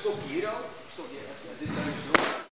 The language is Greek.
στον Κύριο, στον Γεραστιαζή.